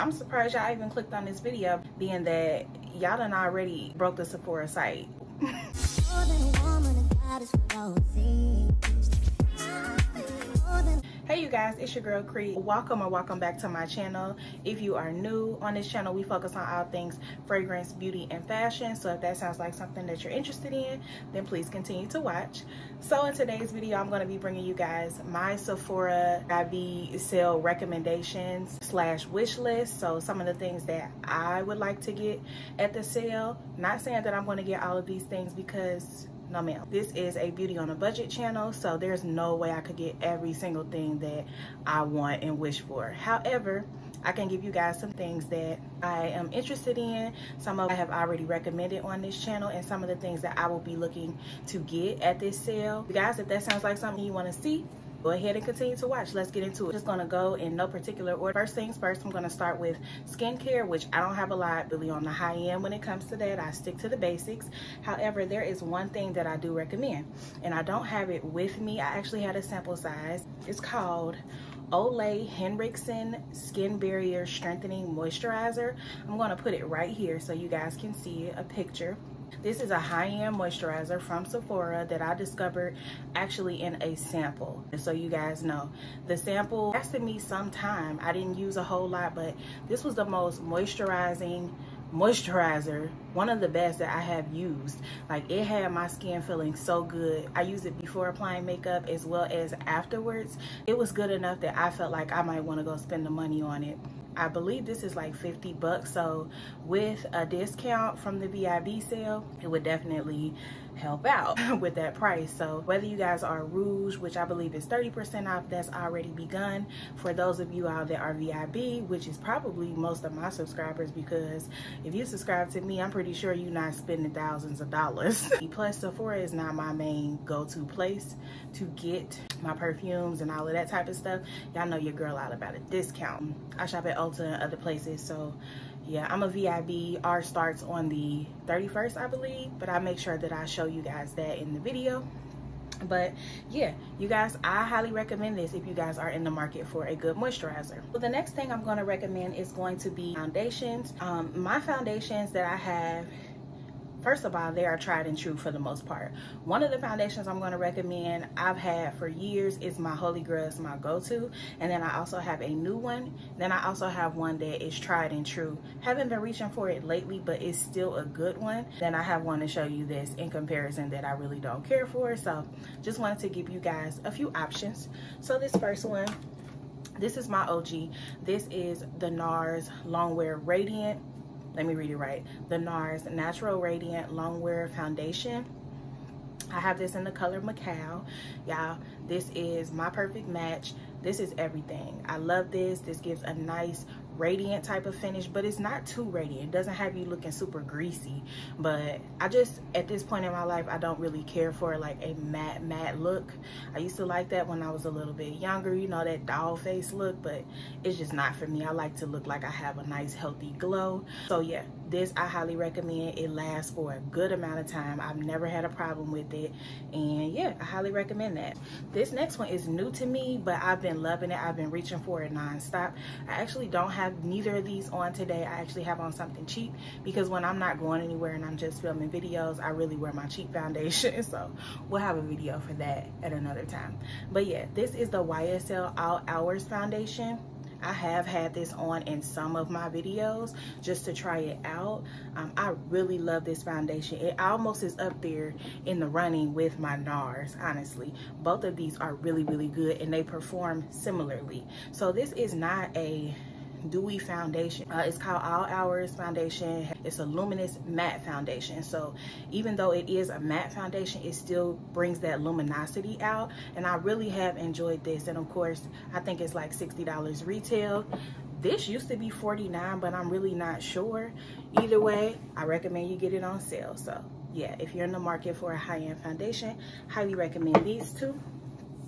I'm surprised y'all even clicked on this video being that y'all done already broke the Sephora site. Hey you guys, it's your girl Cree. Welcome or welcome back to my channel. If you are new on this channel, we focus on all things fragrance, beauty, and fashion. So if that sounds like something that you're interested in, then please continue to watch. So in today's video, I'm going to be bringing you guys my Sephora IB sale recommendations slash wish list. So some of the things that I would like to get at the sale. Not saying that I'm going to get all of these things because no ma'am this is a beauty on a budget channel so there's no way i could get every single thing that i want and wish for however I can give you guys some things that I am interested in. Some of I have already recommended on this channel and some of the things that I will be looking to get at this sale. You guys, if that sounds like something you want to see, go ahead and continue to watch. Let's get into it. Just gonna go in no particular order. First things first i'm gonna start with skincare which i don't have a lot really on the high end when it comes to that. I stick to the basics. However there is one thing that i do recommend and i don't have it with me. I actually had a sample size. It's called Ole Henriksen Skin Barrier Strengthening Moisturizer. I'm to put it right here so you guys can see a picture. This is a high-end moisturizer from Sephora that I discovered actually in a sample. So you guys know, the sample lasted me some time. I didn't use a whole lot, but this was the most moisturizing moisturizer one of the best that i have used like it had my skin feeling so good i used it before applying makeup as well as afterwards it was good enough that i felt like i might want to go spend the money on it I believe this is like 50 bucks. So with a discount from the VIB sale, it would definitely help out with that price. So whether you guys are Rouge, which I believe is 30% off, that's already begun. For those of you out that are VIB, which is probably most of my subscribers because if you subscribe to me, I'm pretty sure you're not spending thousands of dollars. Plus Sephora is not my main go-to place to get my perfumes and all of that type of stuff. Y'all know your girl out about a discount. I shop at Ulta and other places, so yeah i'm a vib ours starts on the 31st i believe but i make sure that i show you guys that in the video. But yeah you guys i highly recommend this if you guys are in the market for a good moisturizer. Well the next thing i'm going to recommend is going to be foundations. Um, my foundations that i have First of all, they are tried and true for the most part. One of the foundations I'm going to recommend I've had for years is my Holy Grail, is my go-to. And then I also have a new one. Then I also have one that is tried and true. Haven't been reaching for it lately, but it's still a good one. Then I have one to show you this in comparison that I really don't care for. So just wanted to give you guys a few options. So this first one, this is my OG. This is the NARS Longwear Radiant let me read it right. The NARS Natural Radiant Longwear Foundation. I have this in the color Macao. Y'all, this is my perfect match. This is everything. I love this. This gives a nice radiant type of finish but it's not too radiant. It doesn't have you looking super greasy. But i just at this point in my life i don't really care for like a matte matte look. I used to like that when i was a little bit younger you know that doll face look but it's just not for me. I like to look like i have a nice healthy glow. So yeah this i highly recommend it lasts for a good amount of time i've never had a problem with it and yeah i highly recommend that this next one is new to me but i've been loving it i've been reaching for it non-stop i actually don't have neither of these on today. I actually have on something cheap because when I'm not going anywhere and I'm just filming videos, I really wear my cheap foundation. So we'll have a video for that at another time. But yeah, this is the YSL All Hours Foundation. I have had this on in some of my videos just to try it out. Um, I really love this foundation. It almost is up there in the running with my NARS, honestly. Both of these are really, really good and they perform similarly. So this is not a dewy foundation. Uh, it's called all hours foundation. It's a luminous matte foundation. So even though it is a matte foundation it still brings that luminosity out. And i really have enjoyed this. And of course i think it's like 60 dollars retail. This used to be 49 but i'm really not sure. Either way i recommend you get it on sale. So yeah if you're in the market for a high-end foundation highly recommend these two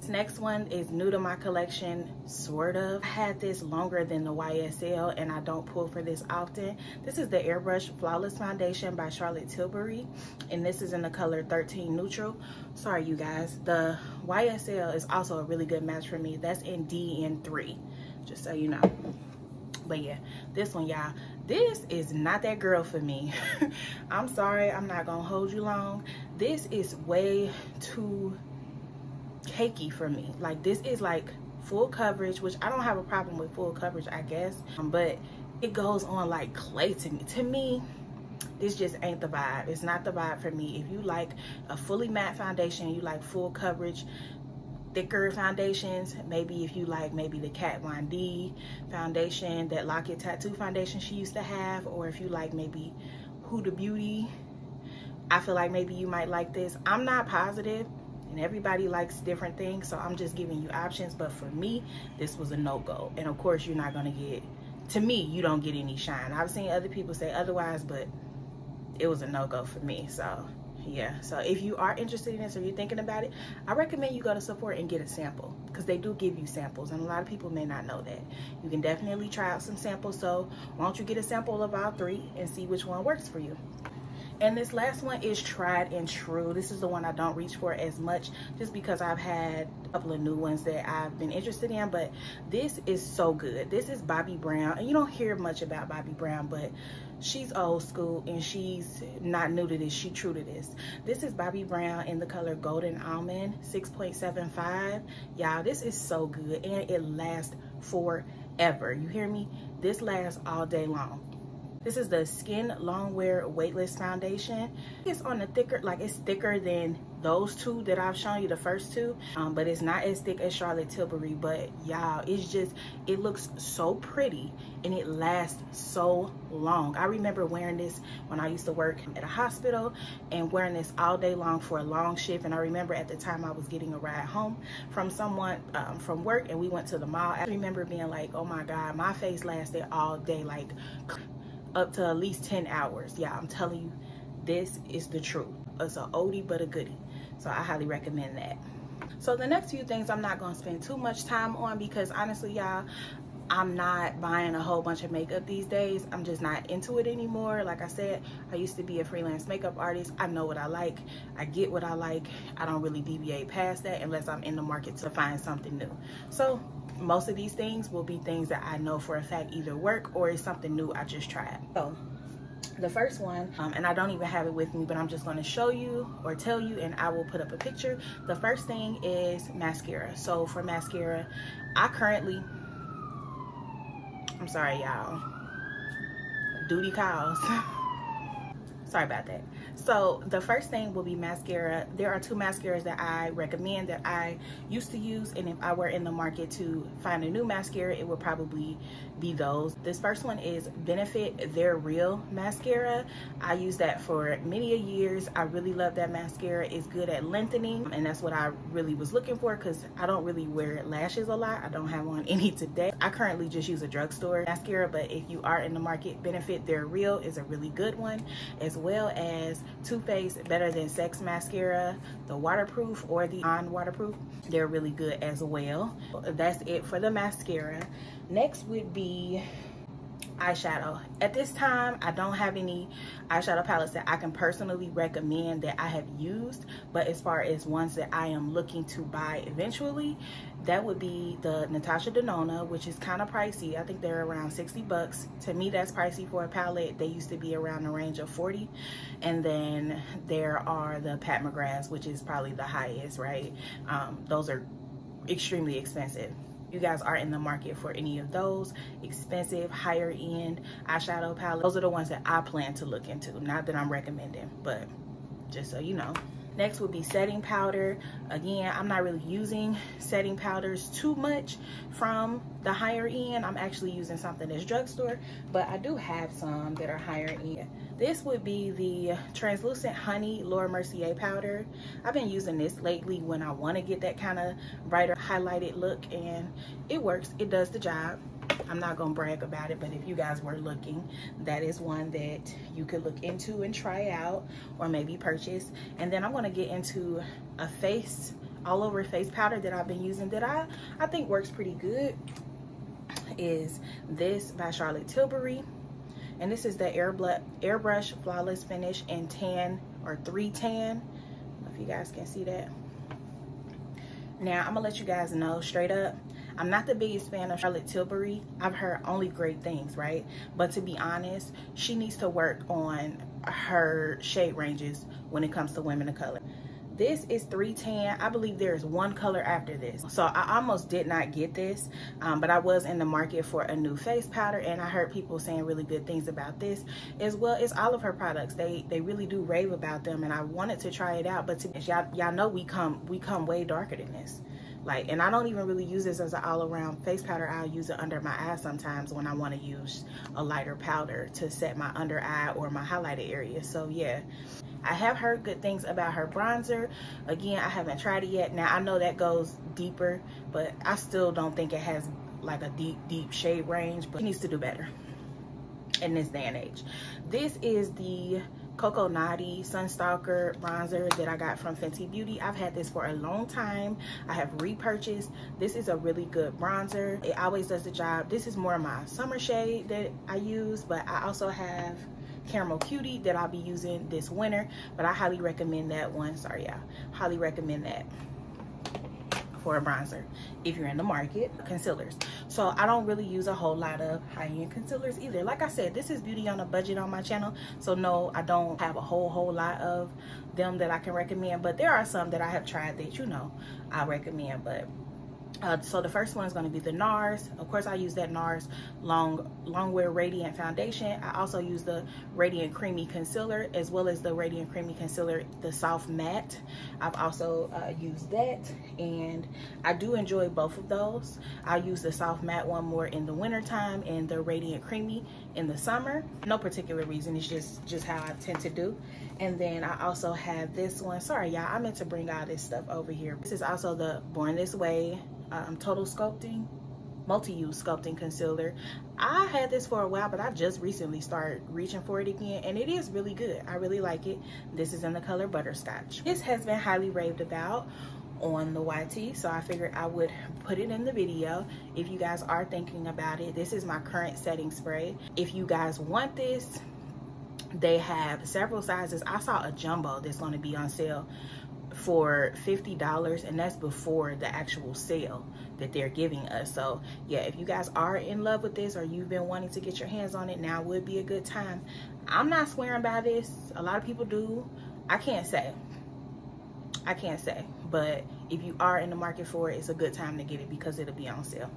next one is new to my collection, sort of. I had this longer than the YSL and I don't pull for this often. This is the Airbrush Flawless Foundation by Charlotte Tilbury and this is in the color 13 Neutral. Sorry you guys, the YSL is also a really good match for me. That's in DN3, just so you know but yeah this one y'all this is not that girl for me i'm sorry i'm not gonna hold you long this is way too cakey for me. Like this is like full coverage which i don't have a problem with full coverage i guess. Um, but it goes on like clay to me. To me this just ain't the vibe. It's not the vibe for me. If you like a fully matte foundation you like full coverage thicker foundations maybe if you like maybe the Kat Von D foundation that Lock-It tattoo foundation she used to have or if you like maybe Huda Beauty I feel like maybe you might like this. I'm not positive and everybody likes different things so I'm just giving you options. But for me this was a no-go. And of course you're not gonna get to me you don't get any shine. I've seen other people say otherwise but it was a no-go for me so yeah. So if you are interested in this or you're thinking about it i recommend you go to Sephora and get a sample because they do give you samples and a lot of people may not know that. You can definitely try out some samples so why don't you get a sample of all three and see which one works for you and this last one is tried and true. This is the one i don't reach for as much just because i've had a couple of new ones that i've been interested in but this is so good. This is bobbi brown and you don't hear much about bobbi brown but she's old school and she's not new to this. She true to this. This is bobbi brown in the color golden almond 6.75 y'all this is so good and it lasts forever. You hear me? This lasts all day long this is the Skin Longwear Weightless Foundation. It's on the thicker, like it's thicker than those two that I've shown you, the first two, um, but it's not as thick as Charlotte Tilbury, but y'all, it's just, it looks so pretty and it lasts so long. I remember wearing this when I used to work at a hospital and wearing this all day long for a long shift. And I remember at the time I was getting a ride home from someone um, from work and we went to the mall. I remember being like, oh my God, my face lasted all day, like up to at least 10 hours. Yeah, I'm telling you, this is the truth. It's an oldie but a goodie. So I highly recommend that. So the next few things I'm not gonna spend too much time on because honestly, y'all, I'm not buying a whole bunch of makeup these days. I'm just not into it anymore. Like I said, I used to be a freelance makeup artist. I know what I like. I get what I like. I don't really deviate past that unless I'm in the market to find something new. So most of these things will be things that I know for a fact either work or is something new I just tried. So the first one um, and I don't even have it with me but I'm just going to show you or tell you and I will put up a picture. The first thing is mascara. So for mascara I currently I'm sorry y'all. Duty calls. Sorry about that so the first thing will be mascara. There are two mascaras that i recommend that i used to use and if i were in the market to find a new mascara it would probably be those. This first one is benefit They're real mascara. I use that for many years. I really love that mascara. It's good at lengthening and that's what i really was looking for because i don't really wear lashes a lot. I don't have on any today. I currently just use a drugstore mascara but if you are in the market benefit They're real is a really good one as well as Too Faced Better Than Sex Mascara, the waterproof or the non-waterproof. They're really good as well. That's it for the mascara. Next would be eyeshadow. At this time, I don't have any eyeshadow palettes that I can personally recommend that I have used, but as far as ones that I am looking to buy eventually, that would be the Natasha Denona, which is kind of pricey. I think they're around 60 bucks. To me, that's pricey for a palette. They used to be around the range of 40. And then there are the Pat McGraths, which is probably the highest, right? Um, those are extremely expensive you guys are in the market for any of those expensive higher end eyeshadow palettes. Those are the ones that i plan to look into. Not that i'm recommending but just so you know next would be setting powder. Again i'm not really using setting powders too much from the higher end. I'm actually using something that's drugstore but i do have some that are higher end. This would be the translucent honey laura mercier powder. I've been using this lately when i want to get that kind of brighter highlighted look and it works. It does the job I'm not gonna brag about it, but if you guys were looking, that is one that you could look into and try out or maybe purchase. And then I'm gonna get into a face, all over face powder that I've been using that I, I think works pretty good is this by Charlotte Tilbury. And this is the Airbrush Flawless Finish in Tan or 3 Tan. if you guys can see that. Now, I'm gonna let you guys know straight up, I'm not the biggest fan of Charlotte Tilbury. I've heard only great things, right? But to be honest, she needs to work on her shade ranges when it comes to women of color. This is 310 i believe there is one color after this. So i almost did not get this um, but i was in the market for a new face powder and i heard people saying really good things about this as well as all of her products. They they really do rave about them and i wanted to try it out but y'all y'all know we come we come way darker than this like and i don't even really use this as an all-around face powder i'll use it under my eye sometimes when i want to use a lighter powder to set my under eye or my highlighted area so yeah I have heard good things about her bronzer. Again, I haven't tried it yet. Now, I know that goes deeper, but I still don't think it has like a deep, deep shade range, but it needs to do better in this day and age. This is the Coco Naughty Sun Stalk'r bronzer that I got from Fenty Beauty. I've had this for a long time. I have repurchased. This is a really good bronzer. It always does the job. This is more of my summer shade that I use, but I also have Caramel Cutie that I'll be using this winter. But I highly recommend that one. Sorry, y'all. Highly recommend that for a bronzer if you're in the market concealers so i don't really use a whole lot of high-end concealers either. Like i said this is beauty on a budget on my channel. So no i don't have a whole whole lot of them that i can recommend. But there are some that i have tried that you know i recommend. But uh, so the first one is going to be the NARS. Of course, I use that NARS Long Longwear Radiant Foundation. I also use the Radiant Creamy Concealer as well as the Radiant Creamy Concealer, the Soft Matte. I've also uh, used that and I do enjoy both of those. I'll use the Soft Matte one more in the winter time and the Radiant Creamy in the summer. No particular reason, it's just, just how I tend to do. And then I also have this one. Sorry, y'all, I meant to bring all this stuff over here. This is also the Born This Way um, Total Sculpting multi-use sculpting concealer i had this for a while but i just recently started reaching for it again and it is really good i really like it this is in the color butterscotch this has been highly raved about on the YT so I figured I would put it in the video. If you guys are thinking about it this is my current setting spray. If you guys want this they have several sizes. I saw a jumbo that's going to be on sale for $50 and that's before the actual sale that they're giving us. So yeah if you guys are in love with this or you've been wanting to get your hands on it now would be a good time. I'm not swearing by this. A lot of people do. I can't say. I can't say but if you are in the market for it it's a good time to get it because it'll be on sale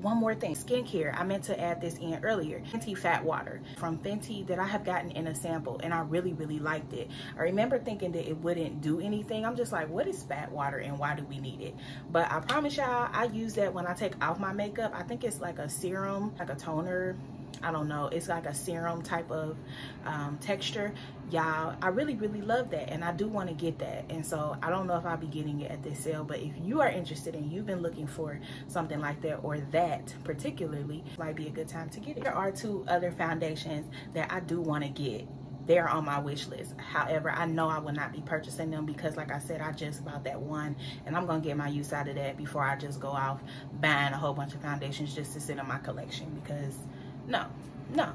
one more thing, skincare. I meant to add this in earlier. Fenty Fat Water from Fenty that I have gotten in a sample and I really, really liked it. I remember thinking that it wouldn't do anything. I'm just like, what is fat water and why do we need it? But I promise y'all, I use that when I take off my makeup. I think it's like a serum, like a toner I don't know, it's like a serum type of um, texture. Y'all, I really, really love that and I do want to get that. And so I don't know if I'll be getting it at this sale, but if you are interested and you've been looking for something like that or that particularly, might be a good time to get it. There are two other foundations that I do want to get they're on my wish list. However, I know I will not be purchasing them because like I said, I just bought that one and I'm gonna get my use out of that before I just go off buying a whole bunch of foundations just to sit in my collection because no, no.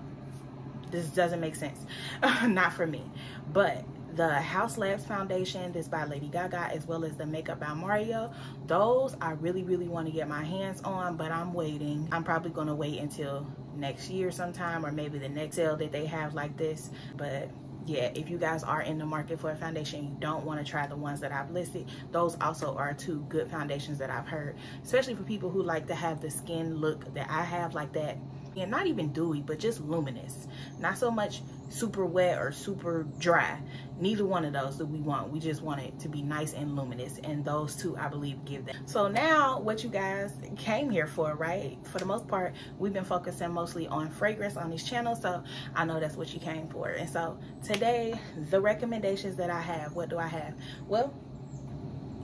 This doesn't make sense. Not for me. But the Haus Labs Foundation, this by Lady Gaga, as well as the Makeup by Mario, those I really, really want to get my hands on, but I'm waiting. I'm probably going to wait until next year sometime or maybe the next sale that they have like this. But yeah, if you guys are in the market for a foundation, you don't want to try the ones that I've listed, those also are two good foundations that I've heard, especially for people who like to have the skin look that I have like that and not even dewy but just luminous. Not so much super wet or super dry. Neither one of those that we want. We just want it to be nice and luminous and those two i believe give that. So now what you guys came here for right? For the most part we've been focusing mostly on fragrance on this channel so i know that's what you came for. And so today the recommendations that i have what do i have? Well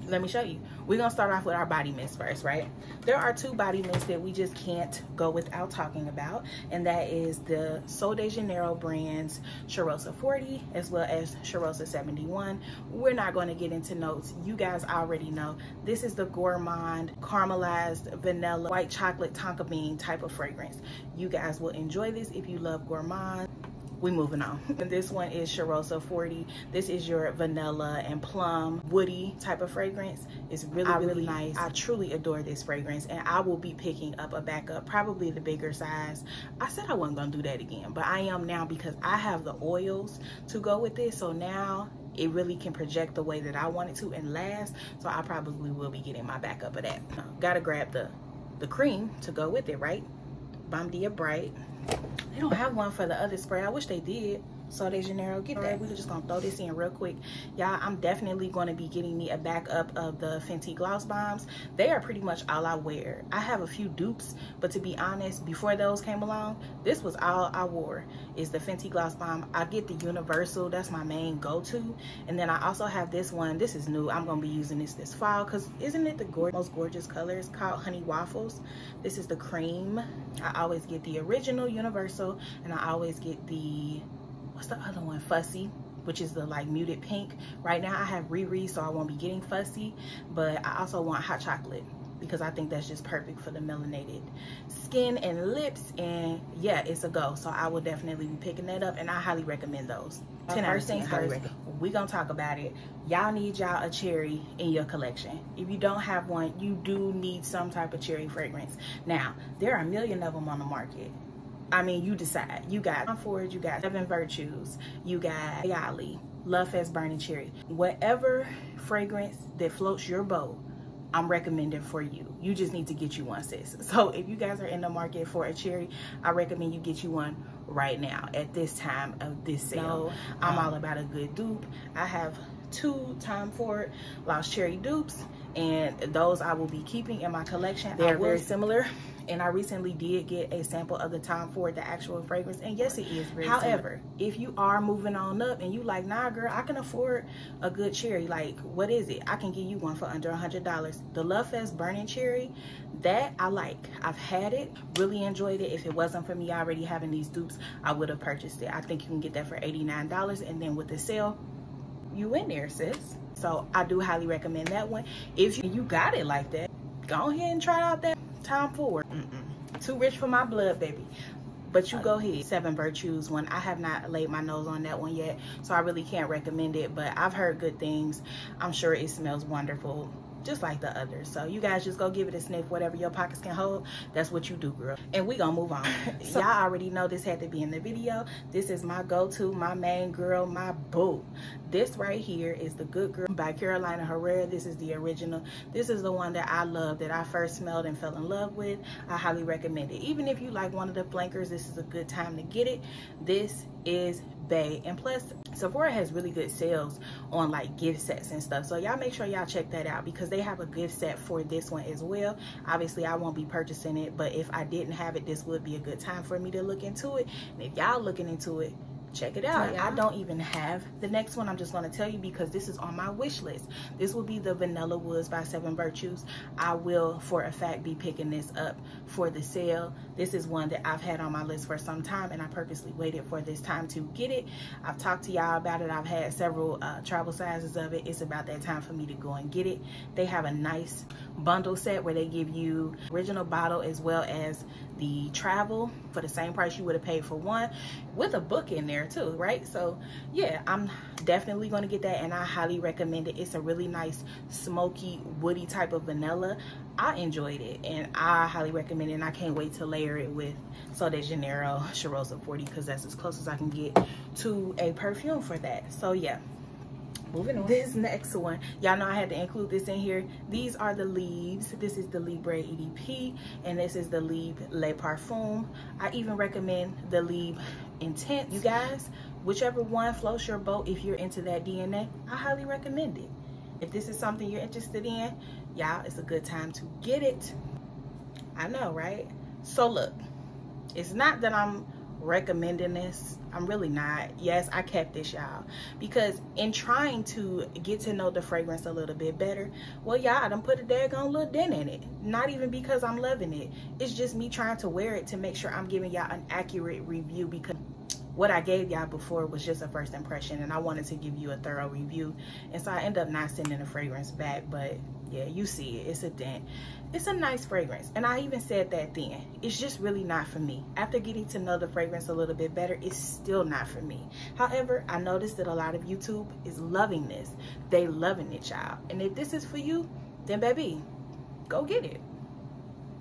let me show you. We're gonna start off with our body mist first, right? There are two body mists that we just can't go without talking about, and that is the Sol de Janeiro brand's Cheirosa 40 as well as Cheirosa 71. We're not gonna get into notes. You guys already know. This is the gourmand caramelized vanilla white chocolate tonka bean type of fragrance. You guys will enjoy this if you love gourmand we moving on. And this one is Cheirosa 40. This is your vanilla and plum woody type of fragrance. It's really, really, really nice. I truly adore this fragrance and I will be picking up a backup, probably the bigger size. I said I wasn't gonna do that again, but I am now because I have the oils to go with this. So now it really can project the way that I want it to and last. So I probably will be getting my backup of that. Gotta grab the, the cream to go with it, right? Bom Dia Bright. They don't have one for the other spray. I wish they did. Sol de Janeiro, get that. We're just gonna throw this in real quick. Y'all, I'm definitely gonna be getting me a backup of the Fenty Gloss Bombs. They are pretty much all I wear. I have a few dupes, but to be honest, before those came along, this was all I wore, is the Fenty Gloss Bomb. I get the Universal, that's my main go-to. And then I also have this one, this is new. I'm gonna be using this this fall, cause isn't it the go most gorgeous color? It's called Honey Waffles. This is the cream. I always get the original Universal, and I always get the what's the other one? Fussy, which is the like muted pink. Right now I have Riri, so I won't be getting Fussy, but I also want Hot Chocolate because I think that's just perfect for the melanated skin and lips. And yeah, it's a go. So I will definitely be picking that up and I highly recommend those. 10 first things first, we gonna talk about it. Y'all need y'all a cherry in your collection. If you don't have one, you do need some type of cherry fragrance. Now, there are a million of them on the market. I mean, you decide. You got Tom Ford, you got Seven Virtues, you got Kayali, Love Fest Burning Cherry. Whatever fragrance that floats your boat, I'm recommending for you. You just need to get you one, sis. So if you guys are in the market for a cherry, I recommend you get you one right now at this time of this sale. I'm um, all about a good dupe. I have two Tom Ford Lost Cherry dupes and those I will be keeping in my collection. They're very similar and I recently did get a sample of the Tom Ford, the actual fragrance, and yes, it is very However, similar. if you are moving on up and you like, nah, girl, I can afford a good cherry. Like, what is it? I can give you one for under a $100. The Love Fest Burning Cherry, that I like. I've had it, really enjoyed it. If it wasn't for me already having these dupes, I would have purchased it. I think you can get that for $89, and then with the sale, you in there, sis. So I do highly recommend that one. If you got it like that, go ahead and try out that Tom Ford. Mm -mm. Too rich for my blood, baby. But you go ahead. Seven Virtues one. I have not laid my nose on that one yet, so I really can't recommend it. But I've heard good things. I'm sure it smells wonderful just like the others. So you guys just go give it a sniff, whatever your pockets can hold. That's what you do, girl. And we gonna move on. so, Y'all already know this had to be in the video. This is my go-to, my main girl, my boo. This right here is the Good Girl by Carolina Herrera. This is the original. This is the one that I love, that I first smelled and fell in love with. I highly recommend it. Even if you like one of the flankers, this is a good time to get it. This is Bay. And plus, Sephora has really good sales on like gift sets and stuff. So y'all make sure y'all check that out because they have a gift set for this one as well. Obviously, I won't be purchasing it, but if I didn't have it, this would be a good time for me to look into it. And if y'all looking into it, check it out i don't even have the next one. I'm just going to tell you because this is on my wish list. This will be the vanilla woods by seven virtues. I will for a fact be picking this up for the sale. This is one that i've had on my list for some time and i purposely waited for this time to get it. I've talked to y'all about it. I've had several uh, travel sizes of it. It's about that time for me to go and get it. They have a nice bundle set where they give you original bottle as well as the travel for the same price you would have paid for one with a book in there too right? So yeah i'm definitely going to get that and i highly recommend it. It's a really nice smoky woody type of vanilla. I enjoyed it and i highly recommend it and i can't wait to layer it with Sol de Janeiro Cheirosa 40 because that's as close as i can get to a perfume for that. So yeah moving on. This next one y'all know i had to include this in here. These are the leaves. This is the libre edp and this is the libre le parfum. I even recommend the libre intense. You guys whichever one floats your boat if you're into that dna i highly recommend it. If this is something you're interested in y'all it's a good time to get it. I know right? So look it's not that i'm recommending this i'm really not. Yes i kept this y'all. Because in trying to get to know the fragrance a little bit better well y'all i done put a daggone little dent in it. Not even because i'm loving it. It's just me trying to wear it to make sure i'm giving y'all an accurate review because what I gave y'all before was just a first impression and I wanted to give you a thorough review. And so I end up not sending the fragrance back, but yeah you see it. It's a dent. It's a nice fragrance. And i even said that then. It's just really not for me. After getting to know the fragrance a little bit better it's still not for me. However i noticed that a lot of youtube is loving this. They loving it child. And if this is for you then baby go get it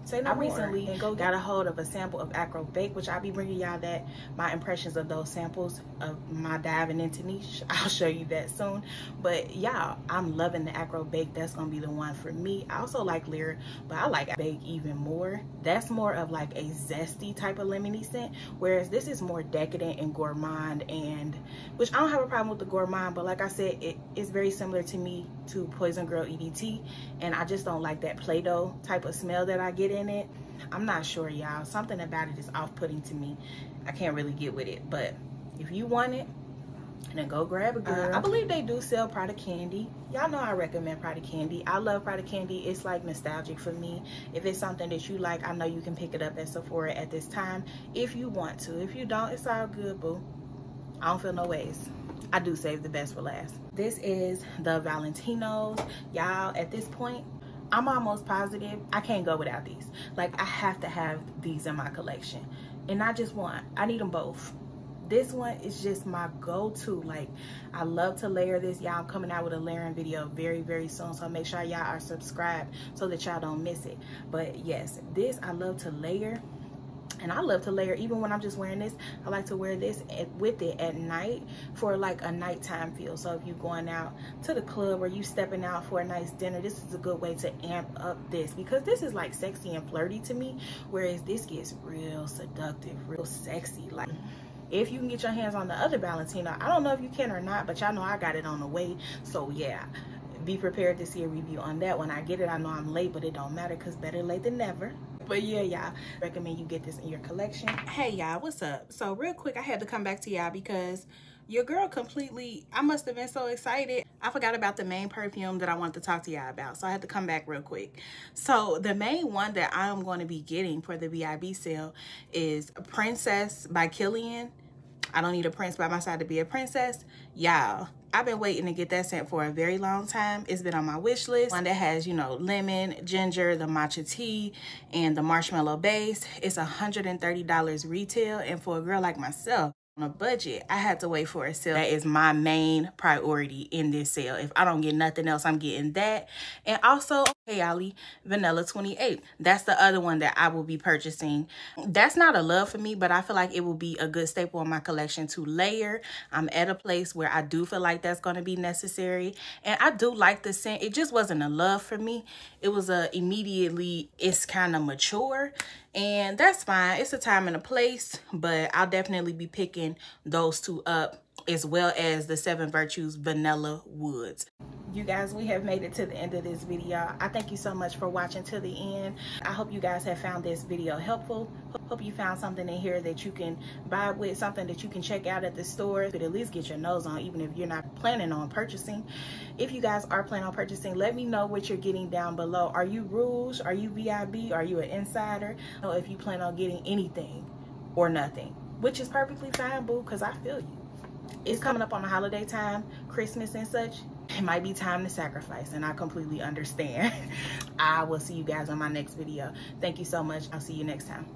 Say no I recently and go got a hold of a sample of Akro Bake, which I'll be bringing y'all that my impressions of those samples of my diving into niche. I'll show you that soon. But y'all, I'm loving the Akro Bake. That's gonna be the one for me. I also like Lyra, but I like Bake even more. That's more of like a zesty type of lemony scent, whereas this is more decadent and gourmand and which I don't have a problem with the gourmand, but like I said, it is very similar to me to Poison Girl EDT, and I just don't like that Play-Doh type of smell that I get in it. I'm not sure, y'all. Something about it is off-putting to me. I can't really get with it, but if you want it, then go grab a girl. Uh, I believe they do sell Prada candy. Y'all know I recommend Prada candy. I love Prada candy. It's like nostalgic for me. If it's something that you like, I know you can pick it up at Sephora at this time if you want to. If you don't, it's all good, boo. I don't feel no ways. I do save the best for last. This is the Valentinos. Y'all, at this point, I'm almost positive I can't go without these. Like, I have to have these in my collection. And not just one. I need them both. This one is just my go-to. Like, I love to layer this. Y'all, I'm coming out with a layering video very, very soon. So make sure y'all are subscribed so that y'all don't miss it. But yes, this I love to layer and I love to layer even when I'm just wearing this I like to wear this at, with it at night for like a nighttime feel. So if you're going out to the club or you stepping out for a nice dinner this is a good way to amp up this because this is like sexy and flirty to me whereas this gets real seductive real sexy. Like if you can get your hands on the other Valentino I don't know if you can or not but y'all know I got it on the way. So yeah be prepared to see a review on that. When I get it I know I'm late but it don't matter because better late than never but yeah y'all recommend you get this in your collection. Hey y'all what's up? So real quick i had to come back to y'all because your girl completely i must have been so excited. I forgot about the main perfume that i wanted to talk to y'all about so i had to come back real quick. So the main one that i'm going to be getting for the vib sale is princess by kilian I don't need a prince by my side to be a princess. Y'all, I've been waiting to get that scent for a very long time. It's been on my wish list. One that has, you know, lemon, ginger, the matcha tea, and the marshmallow base. It's $130 retail. And for a girl like myself, on a budget, I had to wait for a sale. That is my main priority in this sale. If I don't get nothing else, I'm getting that. And also, Kayali, Vanilla 28. That's the other one that I will be purchasing. That's not a love for me, but I feel like it will be a good staple in my collection to layer. I'm at a place where I do feel like that's going to be necessary. And I do like the scent. It just wasn't a love for me. It was a immediately, it's kind of mature. And that's fine. It's a time and a place, but I'll definitely be picking those two up as well as the Seven Virtues Vanilla Woods. You guys, we have made it to the end of this video. I thank you so much for watching to the end. I hope you guys have found this video helpful. Hope you found something in here that you can buy with, something that you can check out at the store, but at least get your nose on, even if you're not planning on purchasing. If you guys are planning on purchasing, let me know what you're getting down below. Are you Rouge? Are you VIB? Are you an insider? Or if you plan on getting anything or nothing, which is perfectly fine, boo, because I feel you it's coming up on the holiday time, Christmas and such. It might be time to sacrifice and I completely understand. I will see you guys on my next video. Thank you so much. I'll see you next time.